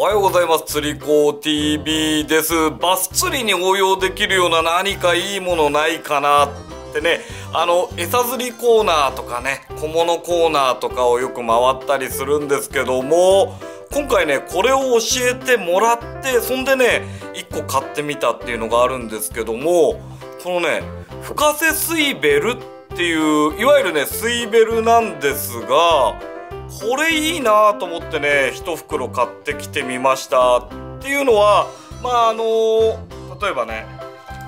おはようございます。釣り子 TV です。バス釣りに応用できるような何かいいものないかなってね、あの、餌釣りコーナーとかね、小物コーナーとかをよく回ったりするんですけども、今回ね、これを教えてもらって、そんでね、1個買ってみたっていうのがあるんですけども、このね、深瀬スイベルっていう、いわゆるね、スイベルなんですが、これいいなと思ってね一袋買ってきてみました。っていうのはまああの例えばね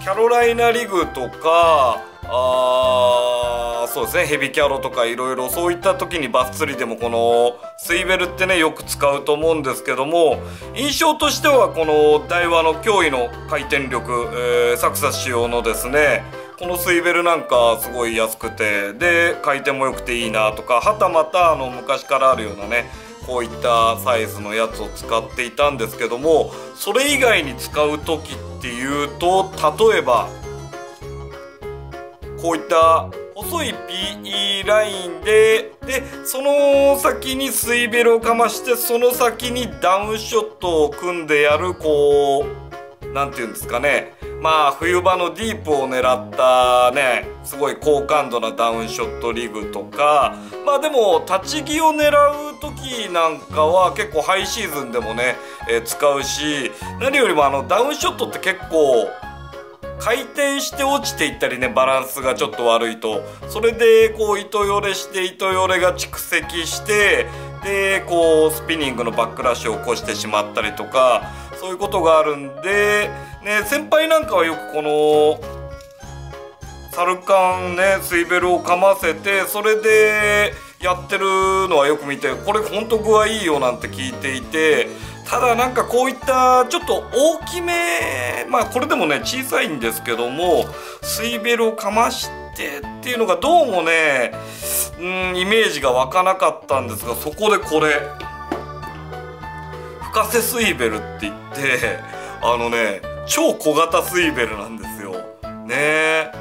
キャロライナリグとかあーそうですねヘビキャロとかいろいろそういった時にバス釣りでもこのスイベルってねよく使うと思うんですけども印象としてはこの台湾の驚異の回転力、えーサクサス仕様のですねこのスイベルなんかすごい安くてで回転も良くていいなとかはたまたあの昔からあるようなねこういったサイズのやつを使っていたんですけどもそれ以外に使う時っていうと例えばこういった細い PE ラインででその先にスイベルをかましてその先にダウンショットを組んでやるこうなんていうんですかねまあ冬場のディープを狙ったねすごい高感度なダウンショットリグとかまあでも立ち木を狙う時なんかは結構ハイシーズンでもね、えー使うし何よりもあのダウンショットって結構回転して落ちていったりねバランスがちょっと悪いと。それでこう糸よれして糸よれが蓄積してでこうスピニングのバックラッシュを起こしてしまったりとかそういうことがあるんで、ね、先輩なんかはよくこのサルカンねスイベルをかませてそれでやってるのはよく見てこれほんと具合いいよなんて聞いていてただなんかこういったちょっと大きめまあこれでもね小さいんですけどもスイベルをかましてっていうのがどうもねうんイメージが湧かなかったんですがそこでこれ。深瀬スイベルって言ってあのね超小型スイベルなんですよ。ねえ。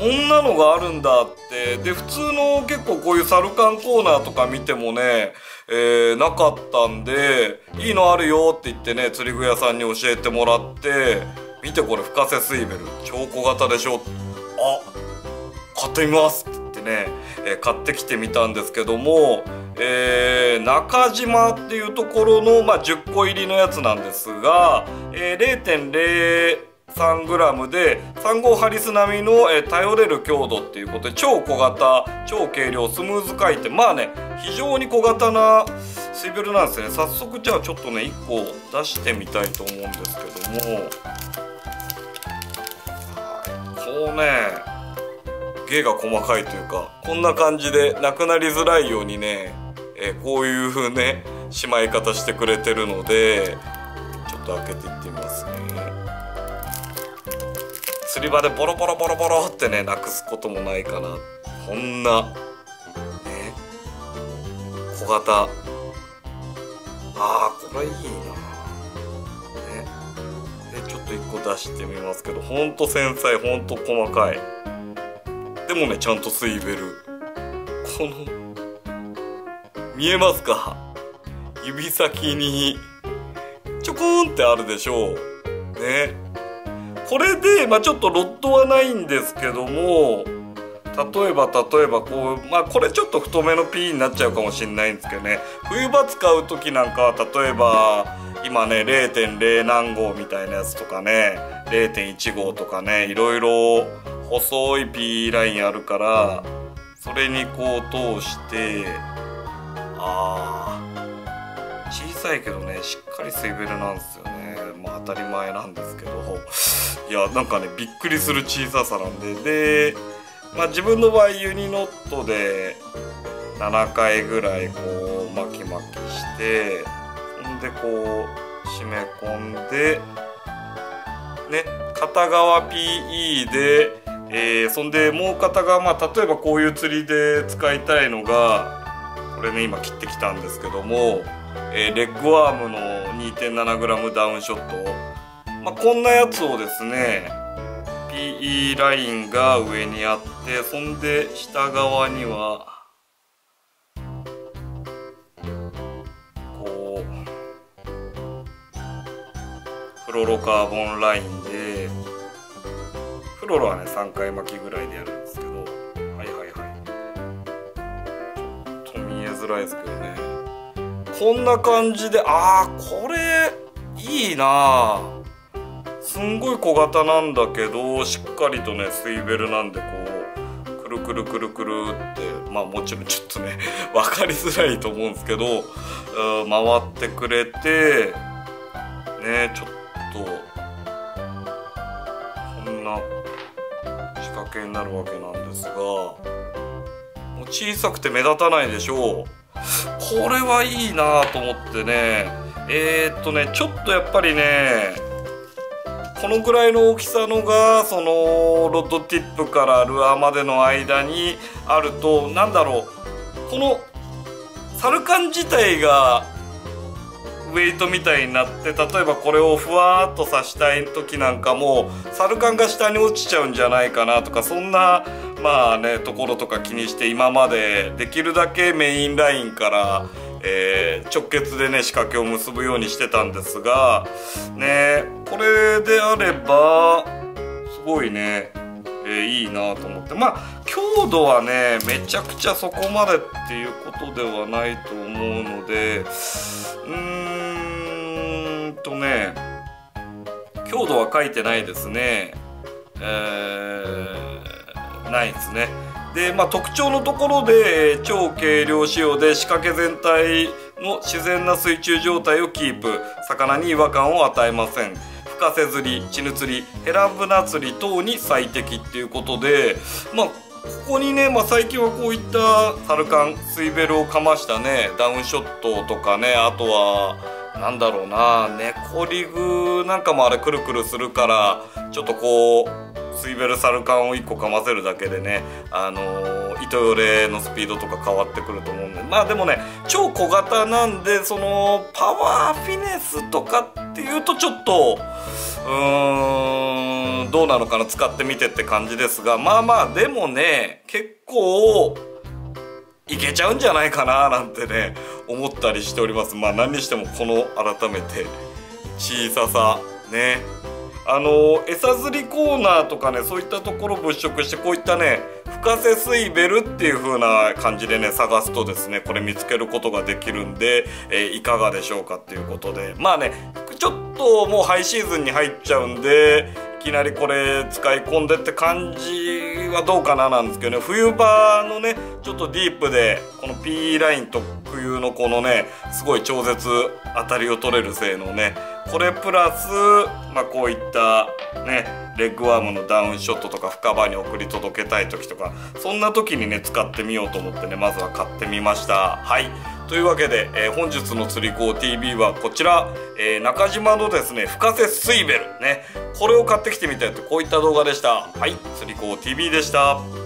こんなのがあるんだって。で普通の結構こういうサルカンコーナーとか見てもね、えーなかったんでいいのあるよって言ってね釣り具屋さんに教えてもらって見てこれ深瀬スイベル超小型でしょ。あ買ってみます。ってね、えー買ってきてみたんですけども、えー中島っていうところの、まあ、10個入りのやつなんですが、えー 0.03g で3号ハリス並みの、えー頼れる強度っていうことで超小型超軽量スムーズ回転。まあね非常に小型なスイベルなんですね。早速じゃあちょっとね1個出してみたいと思うんですけども。こうね芸が細かいというかこんな感じでなくなりづらいようにね、えーこういう風ねしまい方してくれてるのでちょっと開けていってみますね。釣り場でボロボロボロボロってねなくすこともないかな。こんなね小型。あーこれいいな。ね。でちょっと1個出してみますけどほんと繊細ほんと細かい。でもねちゃんとスイベル。この見えますか？指先にちょこーんってあるでしょう。ね。これで、まあ、ちょっとロッドはないんですけども例えば例えばこうまあこれちょっと太めの P になっちゃうかもしれないんですけどね。冬場使う時なんかは例えば今ね0.0何号みたいなやつとかね0.1号とかねいろいろ細い P ラインあるからそれにこう通してあー小さいけどねしっかりスイベルなんですよね。まあ当たり前なんですけど。いやなんかねびっくりする小ささなんで。でまあ自分の場合ユニノットで7回ぐらいこう巻き巻きしてでこう締め込んでね片側 PE で、えーそんでもう片側まあ例えばこういう釣りで使いたいのがこれね今切ってきたんですけども、えーレッグアームの 2.7g ダウンショット、まあ、こんなやつをですね PE ラインが上にあってそんで下側にはロロカーボンラインでフロロはね3回巻きぐらいでやるんですけどはいはいはい。ちょっと見えづらいですけどね。こんな感じであーこれいいな。すんごい小型なんだけどしっかりとねスイベルなんでこうくるくるくるくるってまあもちろんちょっとね 分かりづらいと思うんですけど回ってくれてねちょっととこんな仕掛けになるわけなんですがもう小さくて目立たないでしょう。これはいいなと思ってね。えー、っとねちょっとやっぱりねこのぐらいの大きさのがそのロッドティップからルアーまでの間にあると何だろう。このサルカン自体がウェイトみたいになって例えばこれをふわーっと刺したい時なんかもサルカンが下に落ちちゃうんじゃないかなとかそんなまあねところとか気にして今までできるだけメインラインから、えー、直結でね仕掛けを結ぶようにしてたんですがねこれであればすごいねえ、いいなと思って。まあ強度はねめちゃくちゃそこまでっていうことではないと思うのでうーんとね強度は書いてないですね。えー、ないですね。でまあ特徴のところで超軽量仕様で仕掛け全体の自然な水中状態をキープ。魚に違和感を与えません。深瀬釣りチヌ釣りヘラブナ釣り等に最適っていうことでまあここにね、まあ、最近はこういったサルカンスイベルをかましたねダウンショットとかねあとはなんだろうな。猫リグなんかもあれくるくるするからちょっとこうスイベルサルカンを1個かませるだけでねあのー、糸よれのスピードとか変わってくると思うんで。まあでもね超小型なんでそのパワーフィネスとかっていうとちょっとうーんどうなのかな使ってみてって感じですが。まあまあでもね結構いけちゃうんじゃないかななんてね思ったりしております。まあ何にしてもこの改めて小ささね。あの餌釣りコーナーとかねそういったところ物色してこういったね深瀬スイベルっていう風な感じでね探すとですねこれ見つけることができるんで、えー、いかがでしょうかっていうことで。まあねちょっともうハイシーズンに入っちゃうんできなりこれ使い込んでって感じはどうかななんですけどね。冬場のねちょっとディープでこの P ライン特有のこのねすごい超絶当たりを取れる性能ね。これプラス、まあ、こういったねレッグワームのダウンショットとか深場に送り届けたい時とかそんな時にね使ってみようと思ってねまずは買ってみました。はい。というわけで、えー、本日の釣り子 TV はこちら、えー、中島のですね深瀬スイベルね。これを買ってきてみたいとこういった動画でした。はい釣り子 TV でした。